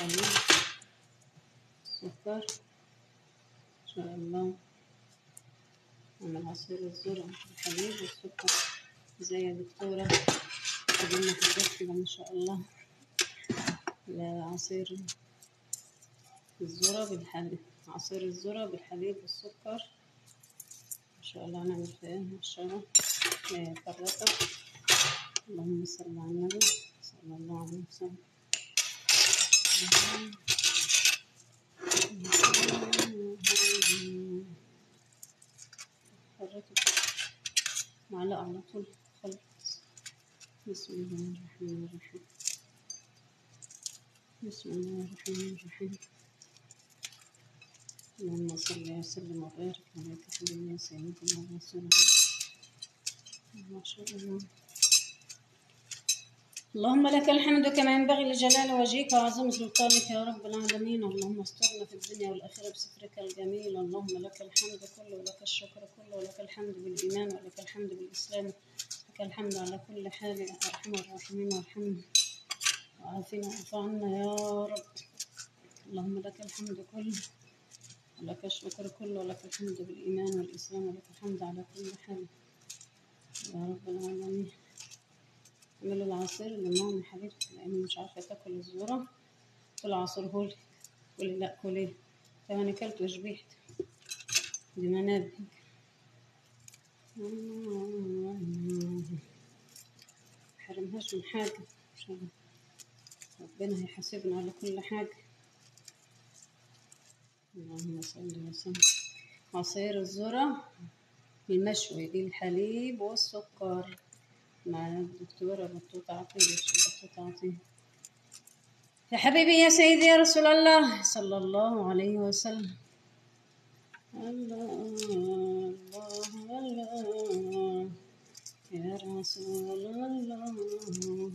الحليب سكر إن شاء الله. نعمل عصير الذرة بالحليب والسكر. زي يا دكتورة قدمنا البيت كده ما شاء الله. عصير الذرة بالحليب. عصير الذرة بالحليب والسكر. إن شاء الله هنعمل فيها. شاء الله. فرطة اللهم صل على النبي. صلى الله عليه وسلم. معلقة على طول خلص بسم الله الرحمن الرحيم بسم الله الرحمن الرحيم اللهم صل وسلم وبارك على سيدنا سيدنا رسول الله ما شاء الله. اللهم لك الحمد كما ينبغي لجلال وجهك وعظيم سلطانك يا رب العالمين. اللهم استرنا في الدنيا والآخرة بسترك الجميل. اللهم لك الحمد كله ولك الشكر كله ولك الحمد بالإيمان ولك الحمد بالإسلام. لك الحمد على كل حال. يا أرحم الراحمين. وارحمنا وعافنا. واعف عنا يا رب. اللهم لك الحمد كله ولك الشكر كله ولك الحمد بالإيمان والإسلام. ولك الحمد على كل حال. يا رب العالمين. اعملوا العصير اللي ماما حبيبتي لأني مش عارفة تاكل الذرة قول عصرهولي قولي لأ كليه كمان أكلت وشبعت. دي منابه محرمهاش من عشان ربنا هيحاسبنا على كل حاجة. اللهم صل وسلم. عصير الذرة المشوي بالحليب والسكر. مع الدكتورة بطوطة عطية بطوطة عطية يا حبيبي يا سيدي يا رسول الله صلى الله عليه وسلم. الله الله الله يا رسول الله.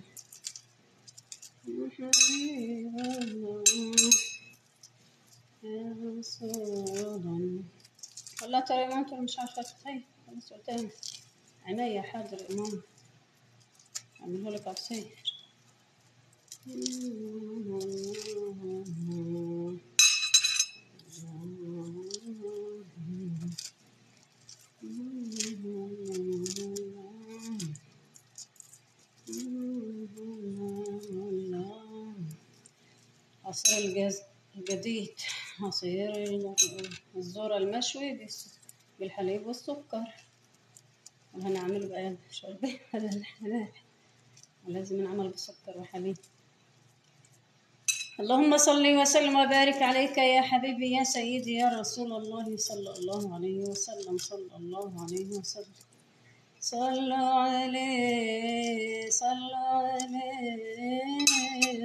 يا حبيب الله يا رسول الله. والله ترى ماما ترى مش عارفة تتخيل خلاص قلتها عينيا حاضر يا أعمله لك عصير عصير الجديد عصير الذرة المشوي بالحليب والسكر. وهنعمله بقى شربين هذا الحلال ولازم نعمل بسكر وحليب. اللهم صل وسلم وبارك عليك يا حبيبي يا سيدي يا رسول الله صلى الله عليه وسلم صلى الله عليه وسلم. صلوا عليه صلوا عليه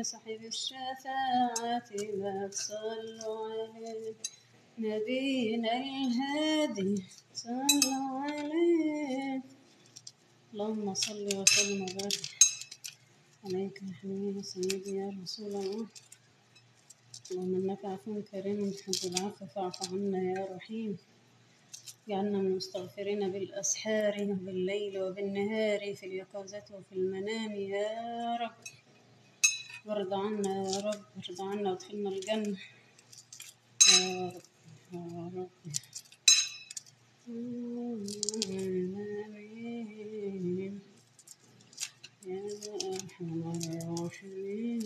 صاحب الشفاعة ما صلوا عليه نبينا الهادي. صلوا عليه. اللهم صل وسلم وبارك. عليك يا سيدي يا رسول الله. اللهم إنك عفو كريم تحب العفو فاعف عنا يا رحيم. جعلنا من المستغفرين بالأسحار وبالليل وبالنهار في اليقظة وفي المنام يا رب. وارض عنا يا رب وارض عنا وادخلنا الجنة يا رب يا رب. آمين. أرحم الراحمين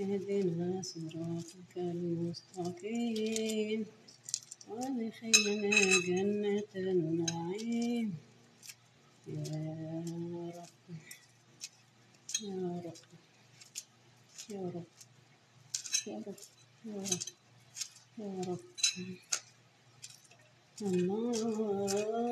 اهدنا صراطك المستقيم وادخلنا جنة النعيم يا رب يا رب يا رب يا رب يا رب يا رب الله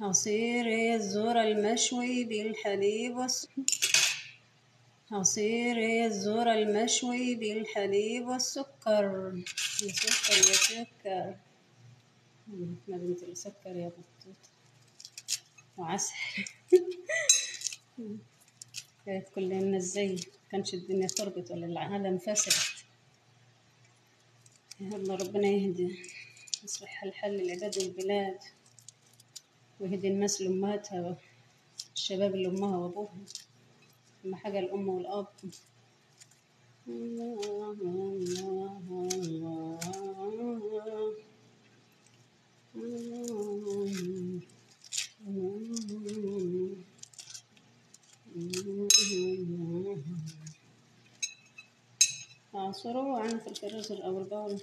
عصير الذرة المشوي بالحليب عصير الذرة المشوي بالحليب والسكر. وسكر وسكر ما بنت السكر يا بطوط وعسل. كانت كلنا إزاي كانش الدنيا خربت ولا العالم فسدت الله ربنا يهدي. يصلح الحل العباد والبلاد. ويهدي الناس لأمهاتها الشباب اللي أمها وأبوها. أهم حاجة الأم والأب. عن في الفريزر أو البول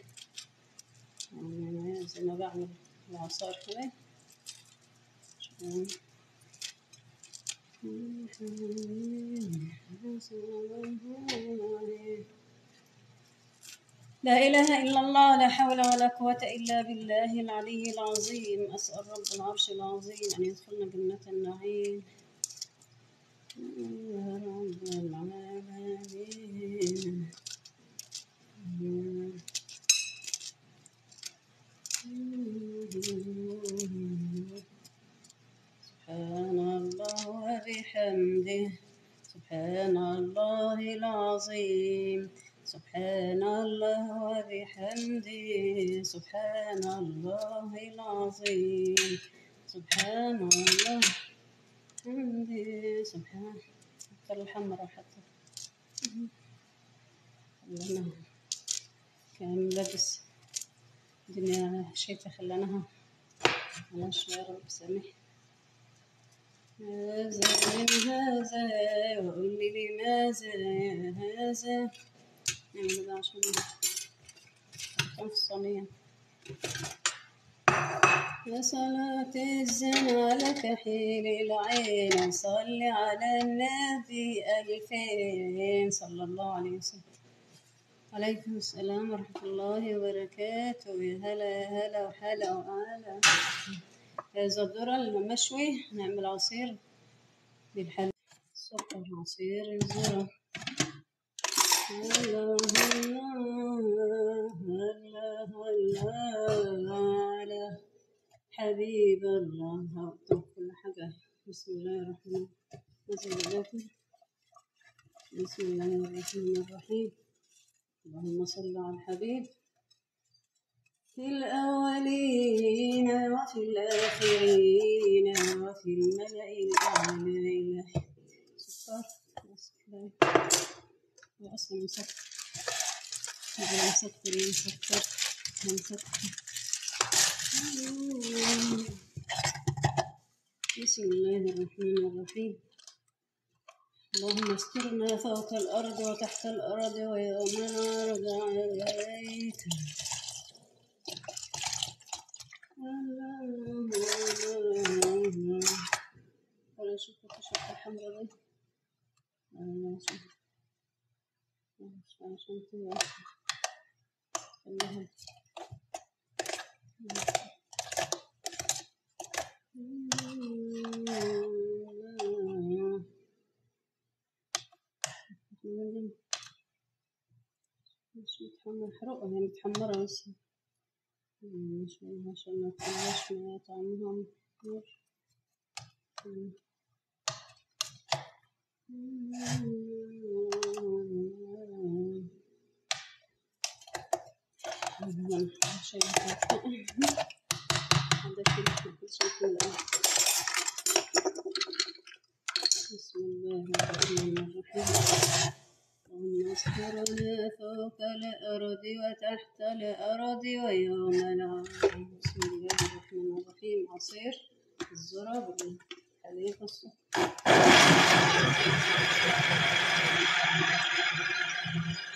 يعني زي ما بعمل العصائر كده. لا إله إلا الله لا حول ولا قوة إلا بالله العلي العظيم. أسأل رب العرش العظيم أن يدخلنا جنة النعيم. يا رب العالمين سبحان الله وبحمده سبحان الله العظيم. سبحان الله وبحمده. سبحان الله العظيم. سبحان الله. حمده سبحان حتى الحمرا حتى. خلينا. كان لابس. الدنيا شيطة خلاناها معلش يا رب هذا من هذا وقل لي لماذا يا هذا؟ نعمل ده عشان في الصينية يا صلاة الزنا لك حيل العين صل على النبي ألفين صلى الله عليه وسلم. عليكم السلام ورحمة الله وبركاته. يا هلا يا هلا وحلا وعلا هذا الذرة المشوي نعمل عصير. بالحليب سكر عصير الذرة الله الله الله على حبيب الله كل حاجة. بسم الله الرحمن الرحيم. بسم الله الرحمن الرحيم. اللهم صل على الحبيب. في الأولين الآخرين وفي الملأ الأعلى سكر سكر وأصلا مسكر هذا مسكر مسكر مسكر بسم الله الرحمن الرحيم. اللهم استرنا فوق الأرض وتحت الأرض ويوم نرجع إليك. ولا شوف الشقة الحمراء دي آه، شوف. عشان كده خليها مش متحمر حرقة هي متحمرة بس مش عشان ما ما طعمها مر بسم الله الرحمن الرحيم. اللهم اصبرنا فوق الأرض وتحت الأراضي ويوم نعم بسم الله الرحمن الرحيم عصير الذرة بالحليب الصفر Thank you.